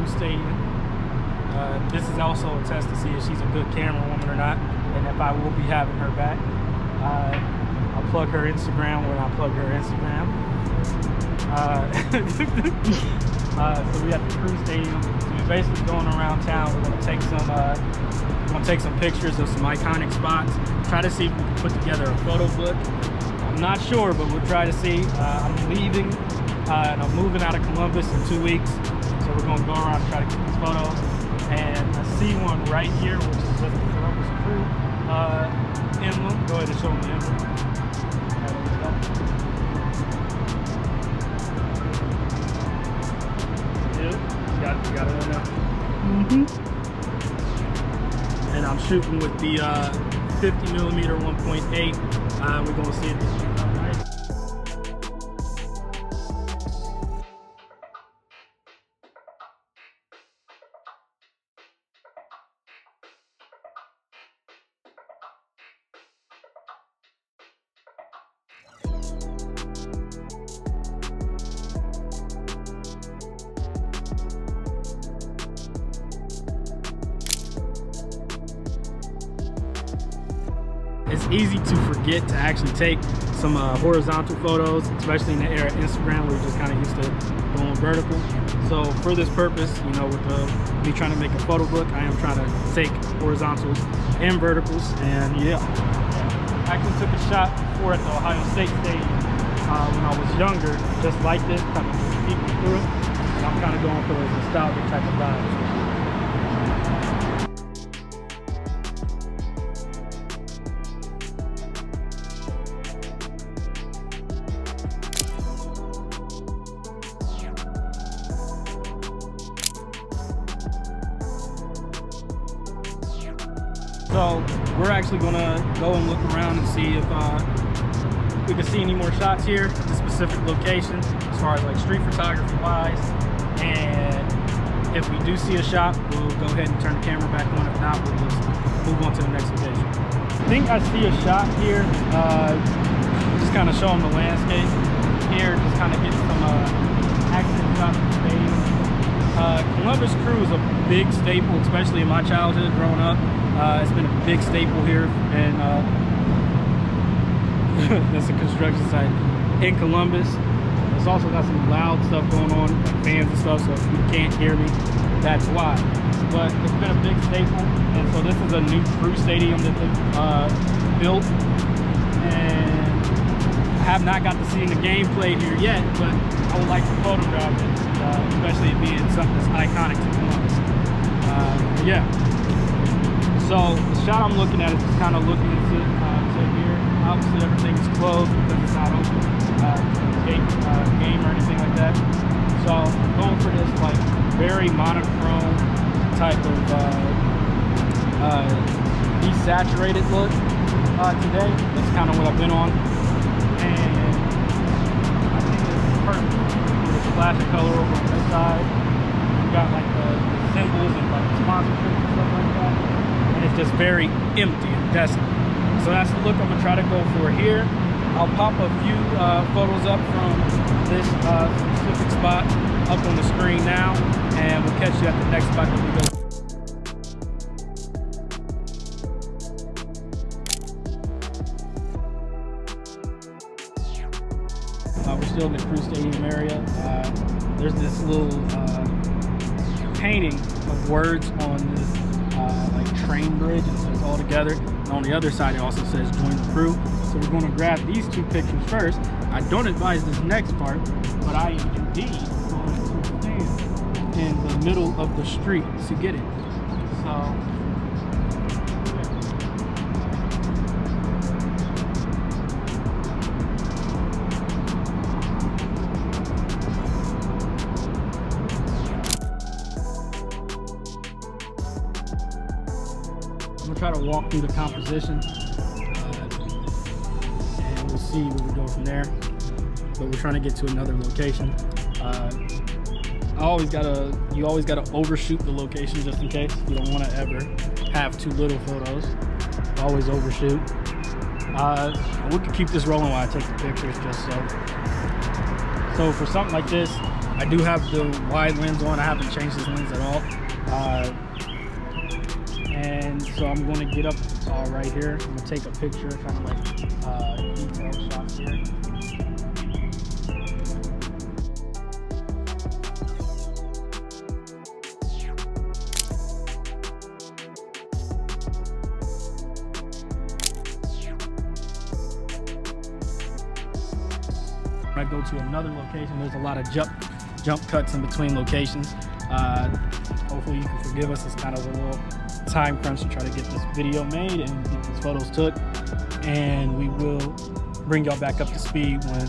Crew Stadium. Uh, this is also a test to see if she's a good camera woman or not, and if I will be having her back. Uh, I'll plug her Instagram when I plug her Instagram. Uh, uh, so we have the Crew Stadium. So we're basically going around town. We're gonna take some, uh, we're gonna take some pictures of some iconic spots. Try to see if we can put together a photo book. I'm not sure, but we'll try to see. Uh, I'm leaving uh, and I'm moving out of Columbus in two weeks. So we're gonna go around and try to get these photos. And I see one right here, which is just the Columbus Crew uh, emblem. Go ahead and show them the emblem. Right, there we go. Yeah, got, you got it now. Mm-hmm. And I'm shooting with the uh, 50 millimeter 1.8. Uh, we're gonna see if easy to forget to actually take some uh, horizontal photos, especially in the era of Instagram where you're just kind of used to going vertical. So for this purpose, you know, with uh, me trying to make a photo book, I am trying to take horizontals and verticals. And yeah, I actually took a shot before at the Ohio State Stadium uh, when I was younger, just like this, kind of peeking through it. And I'm kind of going for those nostalgic type of vibes. So we're actually gonna go and look around and see if uh, we can see any more shots here at the specific location as far as like street photography wise. And if we do see a shot, we'll go ahead and turn the camera back on. If not, we'll just move on to the next location. I think I see a shot here. Uh, just kind of showing the landscape here, just kind of get some uh, accent shots of the stadium. Uh, Columbus Crew is a big staple, especially in my childhood growing up. Uh, it's been a big staple here, and uh, that's a construction site in Columbus. It's also got some loud stuff going on, fans and stuff. So if you can't hear me, that's why. But it's been a big staple, and so this is a new Crew Stadium that they uh, built, and I have not got to see the game played here yet, but I would like to photograph it, uh, especially being something that's iconic to Columbus. Uh, yeah. So the shot I'm looking at is just kind of looking into uh, to here. Obviously everything is closed because it's not open, uh, game, uh, game or anything like that. So I'm going for this like very monochrome type of uh, uh, desaturated look uh, today. That's kind of what I've been on. And I think it's perfect. Splash of color over on this side. Got like the, the symbols and like sponsorships and stuff like that. And it's just very empty and desolate. So that's the look I'm gonna try to go for here. I'll pop a few uh, photos up from this uh, specific spot up on the screen now, and we'll catch you at the next spot that we go. In the Crew Stadium area. Uh, there's this little uh, painting of words on this uh, like train bridge. It says all together. And on the other side, it also says join the crew. So we're going to grab these two pictures first. I don't advise this next part, but I am indeed going to stand in the middle of the street to get it. So. Gonna try to walk through the composition uh, and we'll see where we go from there. But we're trying to get to another location. Uh, I always gotta, you always gotta overshoot the location just in case. You don't wanna ever have too little photos. Always overshoot. Uh, we can keep this rolling while I take the pictures just so. So for something like this, I do have the wide lens on. I haven't changed this lens at all. Uh, and so I'm going to get up uh, right here. I'm going to take a picture, kind of like uh, detail shots here. I go to another location, there's a lot of jump jump cuts in between locations. Uh, hopefully you can forgive us. It's kind of a little time crunch to try to get this video made and get these photos took. And we will bring y'all back up to speed when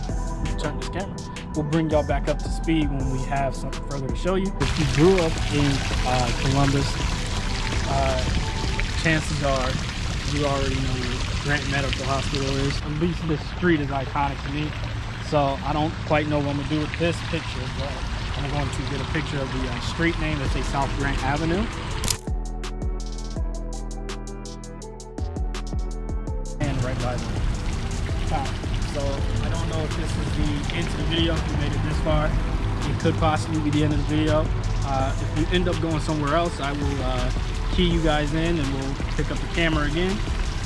we turn this camera. We'll bring y'all back up to speed when we have something further to show you. If you grew up in uh, Columbus, uh, chances are you already know where Grant Medical Hospital is. At least this street is iconic to me. So I don't quite know what I'm gonna do with this picture, but I'm going to get a picture of the uh, street name that say South Grant Avenue. So I don't know if this is the end of the video, if you made it this far. It could possibly be the end of the video. Uh, if we end up going somewhere else, I will uh, key you guys in and we'll pick up the camera again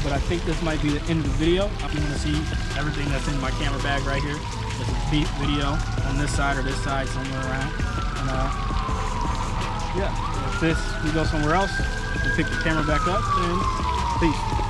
but I think this might be the end of the video. I'm gonna see everything that's in my camera bag right here. There's a beat video on this side or this side somewhere around. And uh, yeah, if this, we go somewhere else, we pick the camera back up and peace.